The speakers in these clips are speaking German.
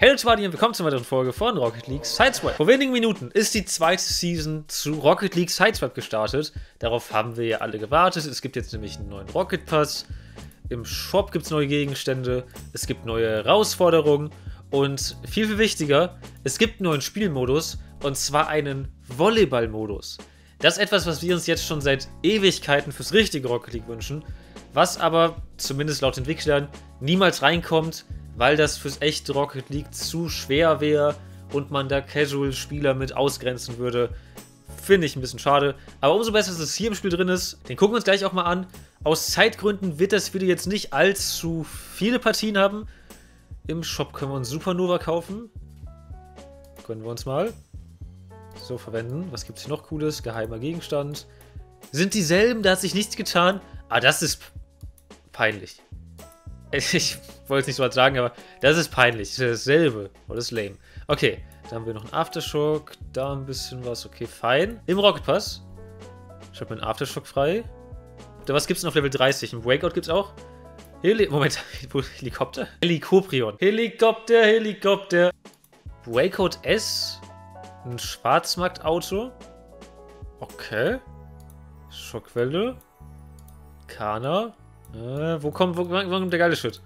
Twadi und willkommen zur weiteren Folge von Rocket League Sideswipe. Vor wenigen Minuten ist die zweite Season zu Rocket League Sideswipe gestartet. Darauf haben wir ja alle gewartet. Es gibt jetzt nämlich einen neuen Rocket Pass. Im Shop gibt es neue Gegenstände. Es gibt neue Herausforderungen. Und viel, viel wichtiger, es gibt einen neuen Spielmodus. Und zwar einen Volleyball-Modus. Das ist etwas, was wir uns jetzt schon seit Ewigkeiten fürs richtige Rocket League wünschen. Was aber, zumindest laut Entwicklern, niemals reinkommt weil das fürs echte Rocket League zu schwer wäre und man da Casual-Spieler mit ausgrenzen würde. Finde ich ein bisschen schade. Aber umso besser, dass es hier im Spiel drin ist. Den gucken wir uns gleich auch mal an. Aus Zeitgründen wird das Video jetzt nicht allzu viele Partien haben. Im Shop können wir uns Supernova kaufen. Können wir uns mal. So verwenden. Was gibt es hier noch Cooles? Geheimer Gegenstand. Sind dieselben, da hat sich nichts getan. Ah, das ist peinlich. Ich wollte es nicht so weit sagen, aber das ist peinlich. Das ist dasselbe. Oh, das ist lame. Okay, da haben wir noch einen Aftershock. Da ein bisschen was. Okay, fein. Im Rocket Pass. Ich habe meinen Aftershock frei. Da was gibt's denn auf Level 30? Im Breakout gibt's auch? Heli Moment, Helikopter? Helikoprion. Helikopter, Helikopter. Breakout S. Ein Schwarzmarktauto. Okay. Schockwelle. Kana. Äh, wo kommt, wo, wann kommt der geile Shit?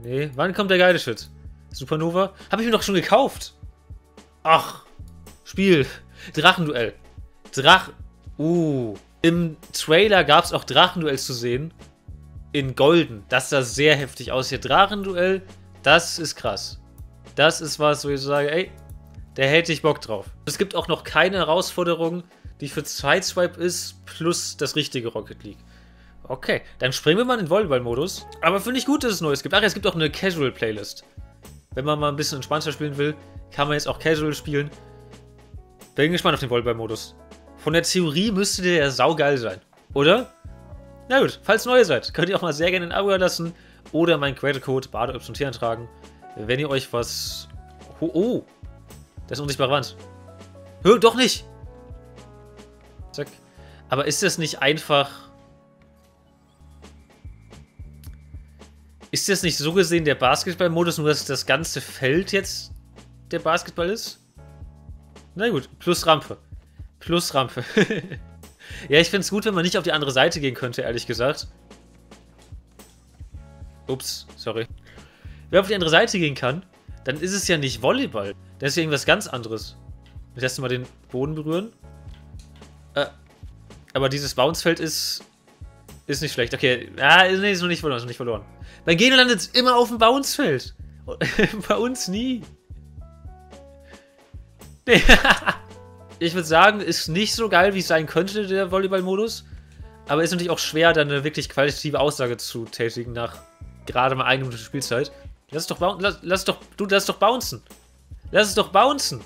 Nee, wann kommt der geile Shit? Supernova? Habe ich mir doch schon gekauft. Ach, Spiel. Drachenduell. Drach... Uh. Im Trailer gab es auch Drachenduell zu sehen. In Golden. Das sah sehr heftig aus. Hier Drachenduell, das ist krass. Das ist was, wo ich so sage, ey, da hätte ich Bock drauf. Es gibt auch noch keine Herausforderung, die für Sideswipe ist, plus das richtige Rocket League. Okay, dann springen wir mal in den Volleyball-Modus. Aber finde ich gut, dass es Neues gibt. Ach, es gibt auch eine Casual-Playlist. Wenn man mal ein bisschen entspannter spielen will, kann man jetzt auch Casual spielen. Bin gespannt auf den Volleyball-Modus. Von der Theorie müsste der ja saugeil sein. Oder? Na gut, falls neu seid, könnt ihr auch mal sehr gerne ein Abo lassen oder meinen Creator-Code BADEYT antragen, wenn ihr euch was... Oh, oh, das ist unsichtbare Wand. Hör, doch nicht! Zack. Aber ist das nicht einfach Ist das nicht so gesehen der Basketball-Modus, nur dass das ganze Feld jetzt der Basketball ist? Na gut, plus Rampe. Plus Rampe. ja, ich finde es gut, wenn man nicht auf die andere Seite gehen könnte, ehrlich gesagt. Ups, sorry. Wer auf die andere Seite gehen kann, dann ist es ja nicht Volleyball. Das ist ja irgendwas ganz anderes. Ich lasse mal den Boden berühren. Äh, aber dieses Bouncefeld ist, ist nicht schlecht. Okay, ah, nee, ist noch nicht verloren, ist noch nicht verloren. Bei Geno landet es immer auf dem Bouncefeld. Bei uns nie. ich würde sagen, ist nicht so geil, wie es sein könnte, der Volleyball-Modus. Aber ist natürlich auch schwer, dann eine wirklich qualitative Aussage zu tätigen nach gerade mal einer Minute Spielzeit. Lass es doch, lass, lass doch, du, lass doch bouncen. Lass es doch bouncen.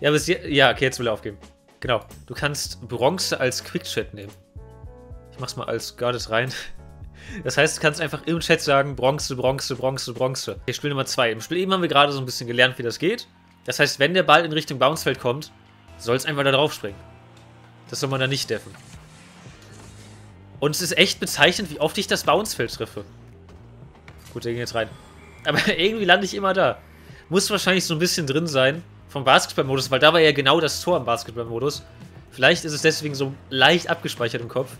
Ja, bis ja, okay, jetzt will er aufgeben. Genau. Du kannst Bronze als Quickchat nehmen. Ich mach's mal als Gottes rein. Das heißt, du kannst einfach im Chat sagen, Bronze, Bronze, Bronze, Bronze. Okay, Spiel Nummer 2. Im Spiel eben haben wir gerade so ein bisschen gelernt, wie das geht. Das heißt, wenn der Ball in Richtung Bouncefeld kommt, soll es einfach da drauf springen. Das soll man da nicht deffen. Und es ist echt bezeichnend, wie oft ich das Bouncefeld treffe. Gut, der ging jetzt rein. Aber irgendwie lande ich immer da. Muss wahrscheinlich so ein bisschen drin sein vom Basketball-Modus, weil da war ja genau das Tor im Basketball-Modus. Vielleicht ist es deswegen so leicht abgespeichert im Kopf.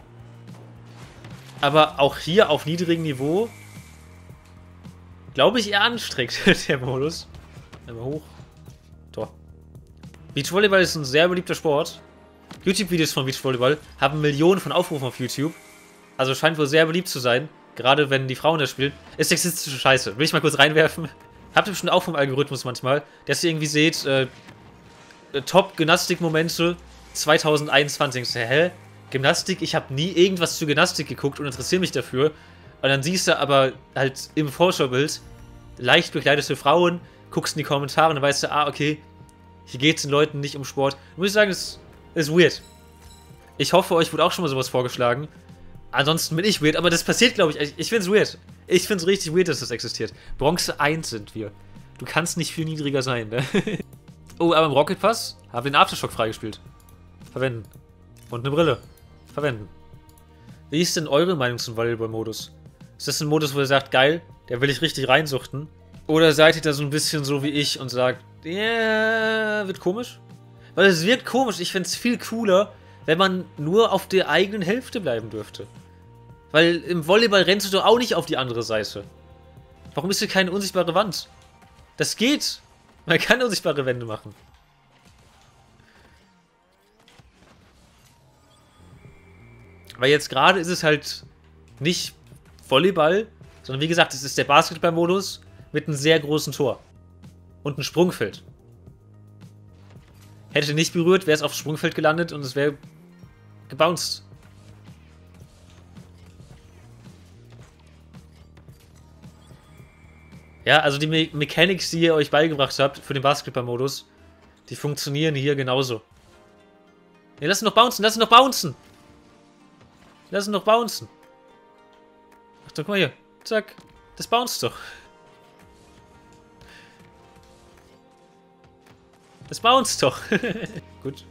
Aber auch hier auf niedrigem Niveau, glaube ich, eher anstrengend, der Modus. Einmal hoch. Tor. Beachvolleyball ist ein sehr beliebter Sport. YouTube-Videos von Beachvolleyball haben Millionen von Aufrufen auf YouTube. Also scheint wohl sehr beliebt zu sein. Gerade wenn die Frauen das spielen. Ist sexistische Scheiße. Will ich mal kurz reinwerfen. Habt ihr bestimmt auch vom Algorithmus manchmal, dass ihr irgendwie seht, äh, Top-Gymnastik-Momente 2021. Hä? Gymnastik, ich habe nie irgendwas zu Gymnastik geguckt und interessiere mich dafür. Und dann siehst du aber halt im Vorschaubild leicht bekleidete Frauen, guckst in die Kommentare und dann weißt du, ah, okay, hier geht es den Leuten nicht um Sport. Ich muss sagen, das ist weird. Ich hoffe, euch wurde auch schon mal sowas vorgeschlagen. Ansonsten bin ich weird, aber das passiert, glaube ich. Ich finde es weird. Ich finde es richtig weird, dass das existiert. Bronze 1 sind wir. Du kannst nicht viel niedriger sein, ne? oh, aber im Rocket Pass haben wir den Aftershock freigespielt. Verwenden. Und eine Brille verwenden. Wie ist denn eure Meinung zum Volleyball-Modus? Ist das ein Modus, wo ihr sagt, geil, der will ich richtig reinsuchten? Oder seid ihr da so ein bisschen so wie ich und sagt, ja, yeah, wird komisch? Weil es wirkt komisch. Ich fände es viel cooler, wenn man nur auf der eigenen Hälfte bleiben dürfte. Weil im Volleyball rennst du doch auch nicht auf die andere Seite. Warum ist hier keine unsichtbare Wand? Das geht. Man kann unsichtbare Wände machen. Weil jetzt gerade ist es halt nicht Volleyball, sondern wie gesagt, es ist der Basketball-Modus mit einem sehr großen Tor. Und ein Sprungfeld. Hätte nicht berührt, wäre es auf Sprungfeld gelandet und es wäre gebounced. Ja, also die Me Mechanics, die ihr euch beigebracht habt für den Basketball-Modus, die funktionieren hier genauso. Ne, lass ihn noch bouncen, lass ihn noch bouncen! Lass ihn noch bouncen! Ach, guck mal hier. Zack. Das bounced doch. Das bounced doch. Gut.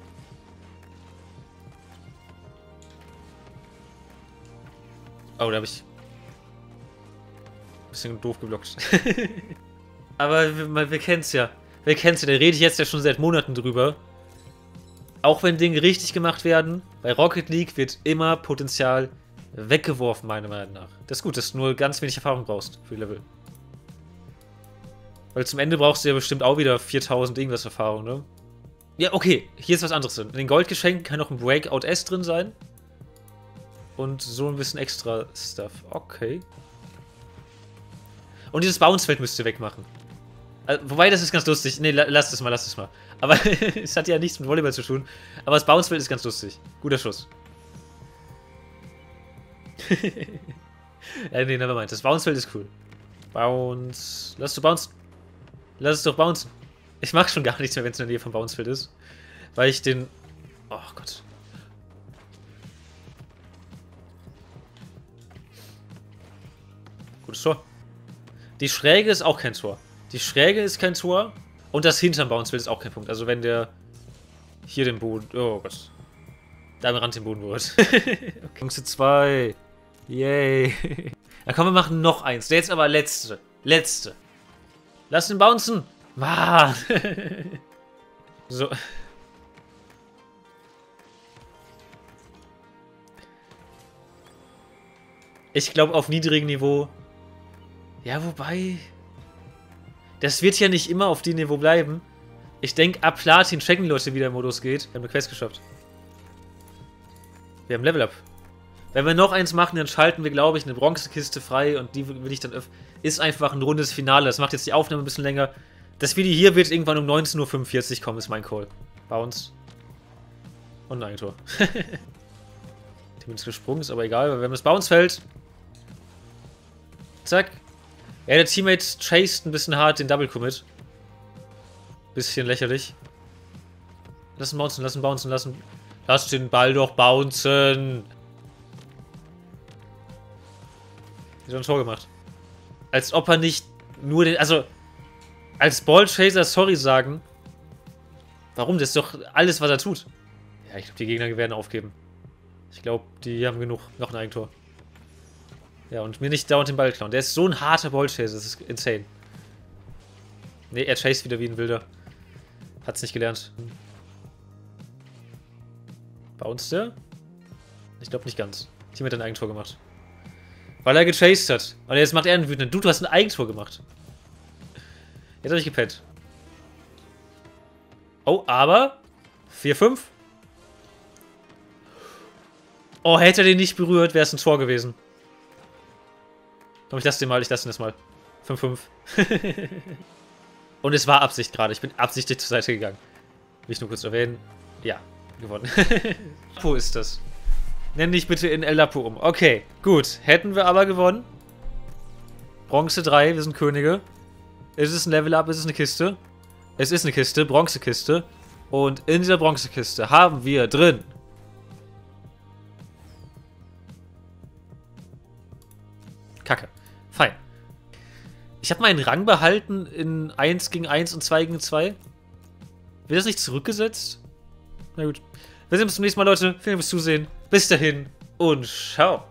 Oh, da habe ich bisschen doof geblockt. Aber wir, wir kennen es ja. Wir kennen es ja, da rede ich jetzt ja schon seit Monaten drüber. Auch wenn Dinge richtig gemacht werden, bei Rocket League wird immer Potenzial weggeworfen, meiner Meinung nach. Das ist gut, dass du nur ganz wenig Erfahrung brauchst für Level. Weil zum Ende brauchst du ja bestimmt auch wieder 4000 irgendwas Erfahrung, ne? Ja, okay, hier ist was anderes drin. In den Goldgeschenken kann noch ein Breakout S drin sein. Und so ein bisschen extra Stuff. Okay. Und dieses Bounce-Feld müsst ihr wegmachen. Also, wobei, das ist ganz lustig. Ne, lass das mal, lass das mal. Aber es hat ja nichts mit Volleyball zu tun. Aber das Bounce-Feld ist ganz lustig. Guter Schuss. äh, ne, nevermind. Das Bounce-Feld ist cool. Bounce. Lass du bounce. Lass es doch bouncen. Ich mach schon gar nichts mehr, wenn es in der Nähe vom Bounce-Feld ist. Weil ich den... Oh Gott. Gutes Tor. Die Schräge ist auch kein Tor. Die Schräge ist kein Tor. Und das hinterm Bounce ist auch kein Punkt. Also wenn der hier den Boden... Oh Gott. Da am Rand den Boden berührt. okay. Punkte 2. Yay. Dann komm, wir machen noch eins. Der jetzt aber letzte. Letzte. Lass ihn bouncen. Mann. so. Ich glaube, auf niedrigem Niveau ja, wobei... Das wird ja nicht immer auf dem Niveau bleiben. Ich denke, ab Platin checken Leute, wie der Modus geht. Wir haben eine Quest geschafft. Wir haben Level Up. Wenn wir noch eins machen, dann schalten wir, glaube ich, eine Bronzekiste frei und die will ich dann öffnen. Ist einfach ein rundes Finale. Das macht jetzt die Aufnahme ein bisschen länger. Das Video hier wird irgendwann um 19.45 Uhr kommen, ist mein Call. Bounce. Und ein Eigentor. Die ist gesprungen, ist aber egal, weil haben das Bounce-Feld. Zack. Ja, der Teammate chased ein bisschen hart den Double Commit. Bisschen lächerlich. Lass ihn bouncen, lass ihn bouncen, lass ihn... Lass den Ball doch bouncen! Wieso ein Tor gemacht? Als ob er nicht nur den... Also, als Ballchaser sorry sagen. Warum? Das ist doch alles, was er tut. Ja, ich glaube, die Gegner werden aufgeben. Ich glaube, die haben genug. Noch ein Eigentor. Ja, und mir nicht dauernd den Ball klauen. Der ist so ein harter Ballchase, das ist insane. Ne, er chase wieder wie ein Wilder. Hat's nicht gelernt. Bounce der? Ich glaube nicht ganz. Team hat ein Eigentor gemacht. Weil er gechased hat. Und jetzt macht er einen wütenden. Du, du hast ein Eigentor gemacht. Jetzt habe ich gepennt. Oh, aber 4-5. Oh, hätte er den nicht berührt, wäre es ein Tor gewesen. Komm, ich lasse den mal, ich lasse ihn das mal. 5-5. Und es war Absicht gerade. Ich bin absichtlich zur Seite gegangen. Will ich nur kurz erwähnen. Ja, gewonnen. Wo ist das? Nenn dich bitte in El Lapo um. Okay, gut. Hätten wir aber gewonnen. Bronze 3, wir sind Könige. Ist es ein Level-Up? Ist es eine Kiste? Es ist eine Kiste, Bronzekiste. Und in dieser Bronzekiste haben wir drin Kacke. Ich habe meinen Rang behalten in 1 gegen 1 und 2 gegen 2. Wird das nicht zurückgesetzt? Na gut. Wir sehen uns zum nächsten Mal, Leute. Vielen Dank fürs Zusehen. Bis dahin und ciao.